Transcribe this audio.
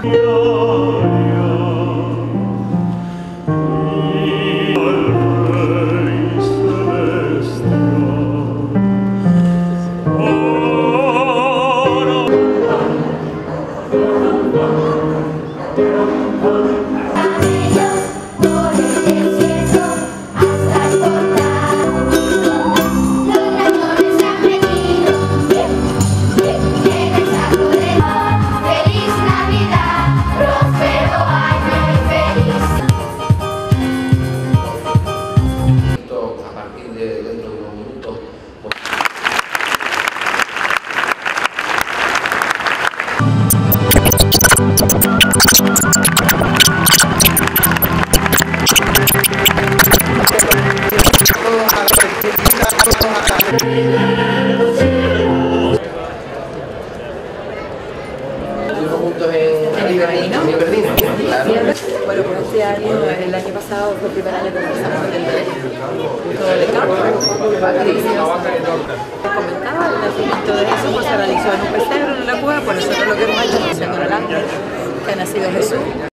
Por juntos en Iberdino, claro. Bueno, pues este año, el año pasado fue el primer año que empezamos con el punto de campo. Patricio comentaba, el nacimiento de Jesús pues, se realizó en un pesebre en la cueva, por nosotros lo que hemos hecho es el que ha nacido Jesús.